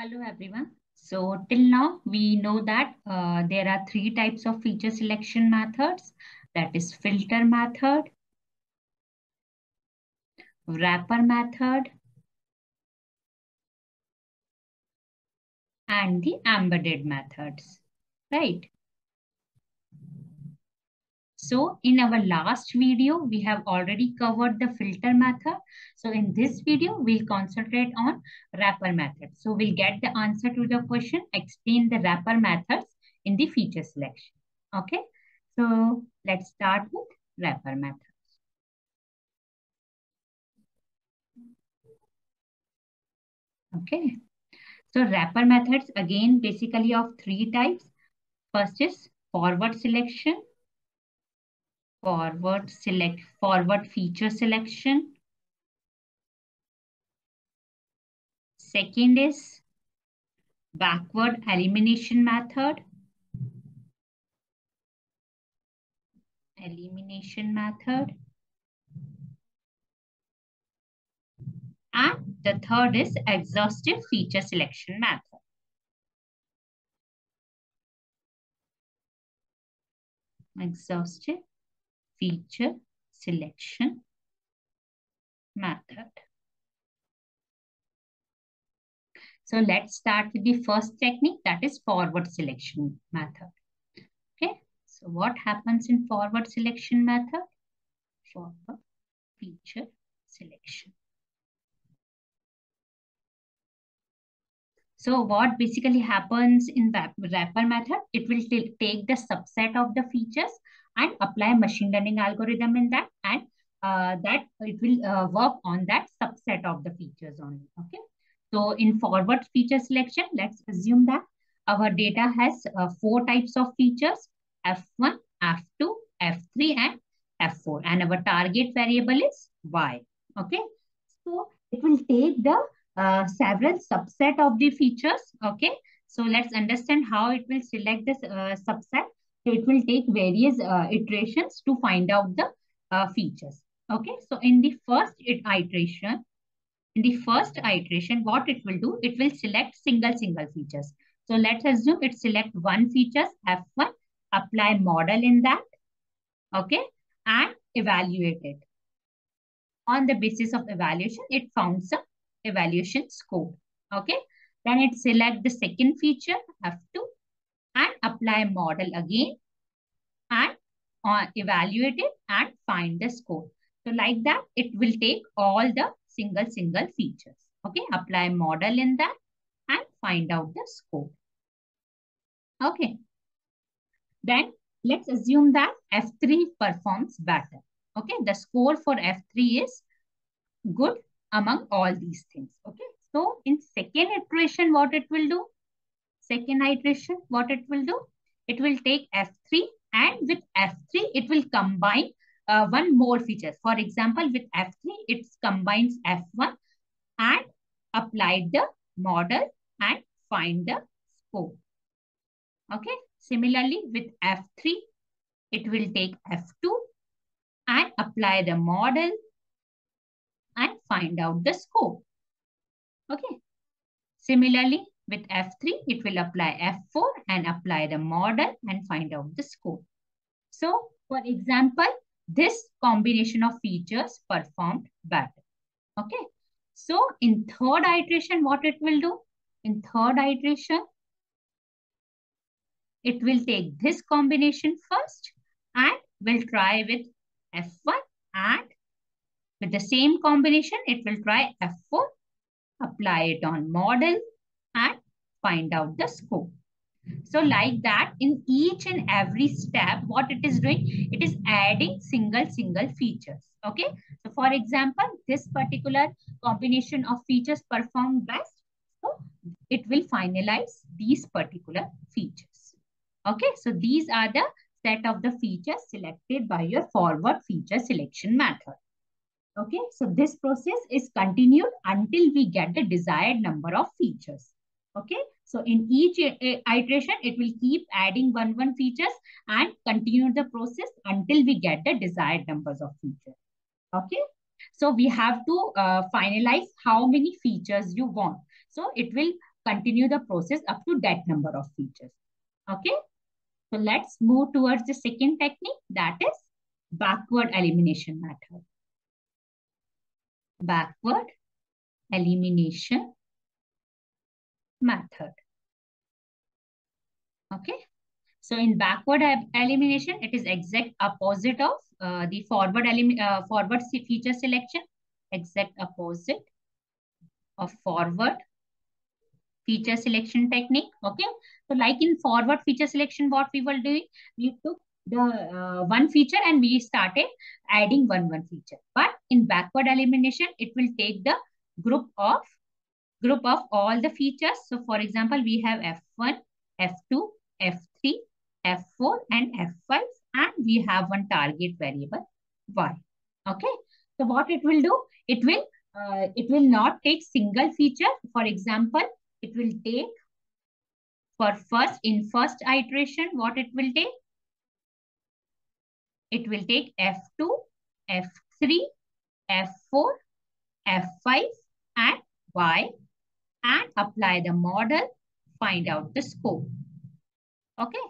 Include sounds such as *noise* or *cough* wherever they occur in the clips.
Hello everyone. So till now we know that uh, there are three types of feature selection methods. That is filter method, wrapper method, and the embedded methods, right? So in our last video, we have already covered the filter method. So in this video, we'll concentrate on wrapper method. So we'll get the answer to the question, explain the wrapper methods in the feature selection. Okay. So let's start with wrapper methods. Okay. So wrapper methods again basically of three types. First is forward selection forward select forward feature selection. Second is backward elimination method. Elimination method. And the third is exhaustive feature selection method. Exhaustive feature selection method. So let's start with the first technique that is forward selection method. Okay, so what happens in forward selection method? Forward feature selection. So what basically happens in wrapper method, it will take the subset of the features and apply machine learning algorithm in that and uh, that it will uh, work on that subset of the features only. Okay. So in forward feature selection, let's assume that our data has uh, four types of features, F1, F2, F3 and F4 and our target variable is Y. Okay. So it will take the uh, several subset of the features. Okay. So let's understand how it will select this uh, subset so it will take various uh, iterations to find out the uh, features. Okay, so in the first iteration, in the first iteration, what it will do, it will select single, single features. So let's assume it select one features, F1, apply model in that, okay, and evaluate it. On the basis of evaluation, it found some evaluation score, okay. Then it select the second feature, F2, and apply model again and uh, evaluate it and find the score. So like that, it will take all the single, single features. Okay, apply model in that and find out the score. Okay. Then let's assume that F3 performs better. Okay, the score for F3 is good among all these things. Okay, so in second iteration, what it will do? Second iteration, what it will do? It will take F3 and with F3, it will combine uh, one more feature. For example, with F3, it combines F1 and apply the model and find the score. Okay. Similarly, with F3, it will take F2 and apply the model and find out the score. Okay. Similarly, with F3, it will apply F4 and apply the model and find out the score. So, for example, this combination of features performed better. Okay. So, in third iteration, what it will do? In third iteration, it will take this combination first and will try with F1 and with the same combination, it will try F4, apply it on model and find out the score. So like that, in each and every step, what it is doing, it is adding single, single features. Okay. So for example, this particular combination of features perform best. So it will finalize these particular features. Okay. So these are the set of the features selected by your forward feature selection method. Okay. So this process is continued until we get the desired number of features. Okay. So in each iteration, it will keep adding one, one features and continue the process until we get the desired numbers of features. Okay. So we have to uh, finalize how many features you want. So it will continue the process up to that number of features. Okay. So let's move towards the second technique that is backward elimination method. Backward elimination method. Okay. So in backward elimination, it is exact opposite of uh, the forward uh, forward feature selection. Exact opposite of forward feature selection technique. Okay. So like in forward feature selection, what we were doing, we took the uh, one feature and we started adding one one feature. But in backward elimination, it will take the group of group of all the features. So for example, we have F1, F2, F3, F4 and F5 and we have one target variable Y. Okay. So what it will do, it will uh, it will not take single feature. For example, it will take for first in first iteration what it will take it will take f2 f3 f4 f5 and y and apply the model find out the score okay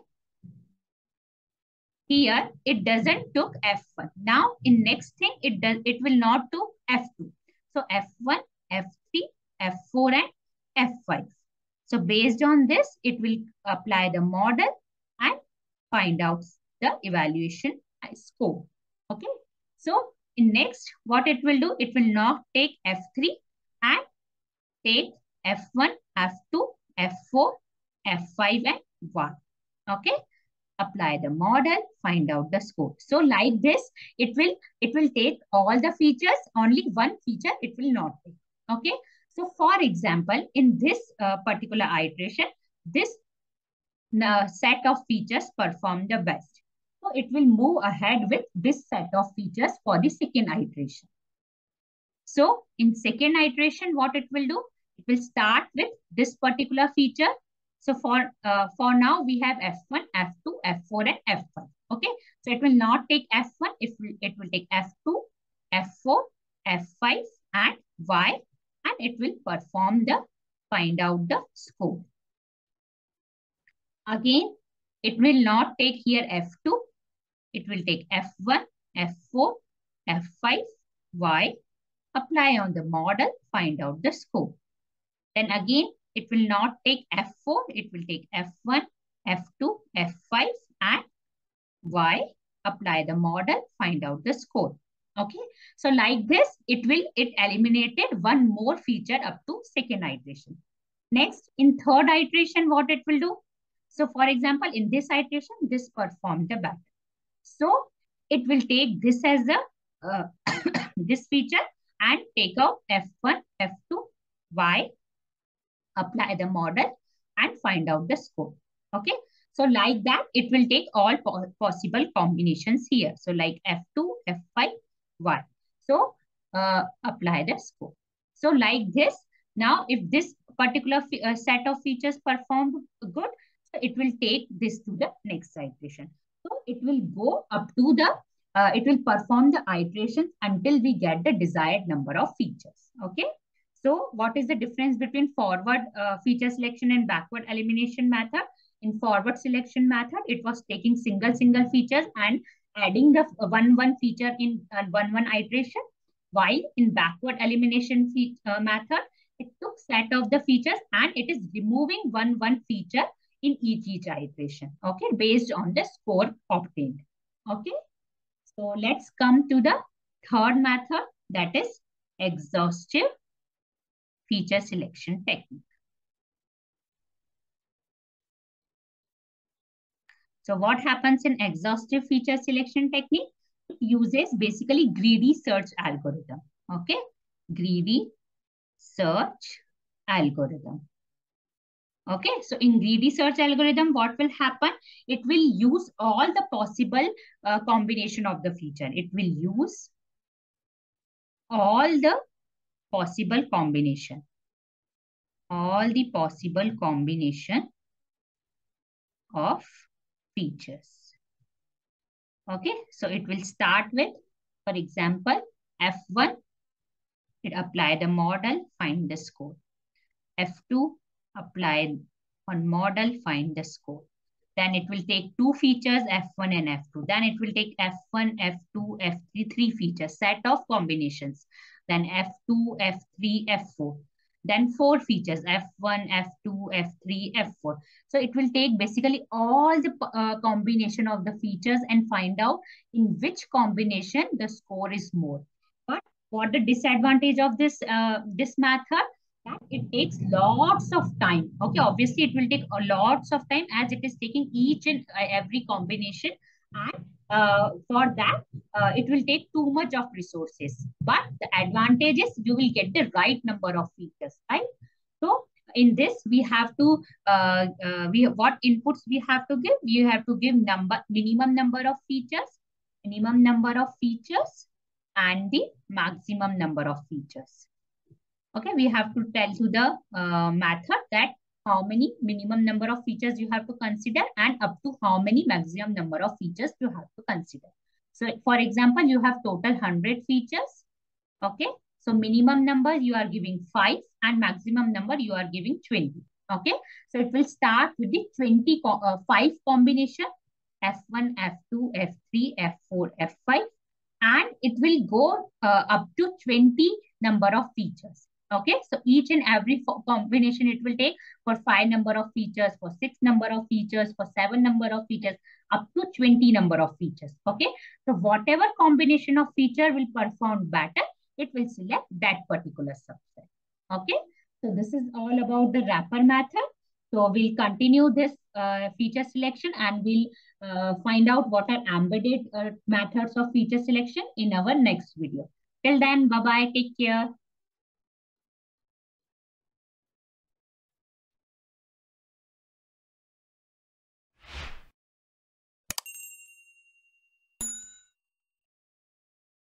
here it doesn't took f1 now in next thing it does it will not do f2 so f1 f3 f4 and F5. So based on this, it will apply the model and find out the evaluation score. Okay. So in next, what it will do, it will not take F3 and take F1, F2, F4, F5 and 1. Okay. Apply the model, find out the score. So like this, it will, it will take all the features, only one feature it will not take. Okay. So for example, in this uh, particular iteration, this uh, set of features perform the best. So it will move ahead with this set of features for the second iteration. So in second iteration, what it will do? It will start with this particular feature. So for, uh, for now, we have F1, F2, F4 and F5. Okay. So it will not take F1. It will, it will take F2, F4, F5 and Y and it will perform the find out the score. Again, it will not take here F2. It will take F1, F4, F5, Y. Apply on the model, find out the score. Then again, it will not take F4. It will take F1, F2, F5 and Y. Apply the model, find out the score. Okay. So like this, it will, it eliminated one more feature up to second iteration. Next, in third iteration, what it will do? So for example, in this iteration, this performed the battle. So it will take this as the, uh, *coughs* this feature and take out F1, F2, Y, apply the model and find out the score. Okay. So like that, it will take all po possible combinations here. So like F2, F5, 1. So uh, apply the score. So like this, now if this particular uh, set of features performed good, so it will take this to the next iteration. So it will go up to the, uh, it will perform the iterations until we get the desired number of features. Okay. So what is the difference between forward uh, feature selection and backward elimination method? In forward selection method, it was taking single, single features and adding the one one feature in uh, one one iteration. While in backward elimination uh, method it took set of the features and it is removing one one feature in each each iteration. Okay based on the score obtained. Okay so let's come to the third method that is exhaustive feature selection technique So what happens in exhaustive feature selection technique? It uses basically greedy search algorithm. Okay. Greedy search algorithm. Okay. So in greedy search algorithm, what will happen? It will use all the possible uh, combination of the feature. It will use all the possible combination. All the possible combination of features. Okay, so it will start with, for example, F1, it apply the model, find the score. F2, apply on model, find the score. Then it will take two features, F1 and F2. Then it will take F1, F2, F3, three features, set of combinations. Then F2, F3, F4. Then four features, F1, F2, F3, F4. So it will take basically all the uh, combination of the features and find out in which combination the score is more. But what the disadvantage of this, uh, this method? That it takes lots of time. Okay, obviously it will take a lots of time as it is taking each and uh, every combination and uh, for that, uh, it will take too much of resources. But the advantage is you will get the right number of features, right? So in this, we have to, uh, uh, we what inputs we have to give? We have to give number minimum number of features, minimum number of features, and the maximum number of features. Okay, we have to tell to the uh, method that how many minimum number of features you have to consider and up to how many maximum number of features you have to consider. So for example, you have total 100 features. Okay. So minimum number you are giving 5 and maximum number you are giving 20. Okay. So it will start with the 20 co uh, 5 combination F1, F2, F3, F4, F5 and it will go uh, up to 20 number of features. Okay, so each and every combination it will take for five number of features, for six number of features, for seven number of features, up to 20 number of features. Okay, so whatever combination of feature will perform better, it will select that particular subset. Okay, so this is all about the wrapper method. So we'll continue this uh, feature selection and we'll uh, find out what are embedded uh, methods of feature selection in our next video. Till then, bye-bye. Take care.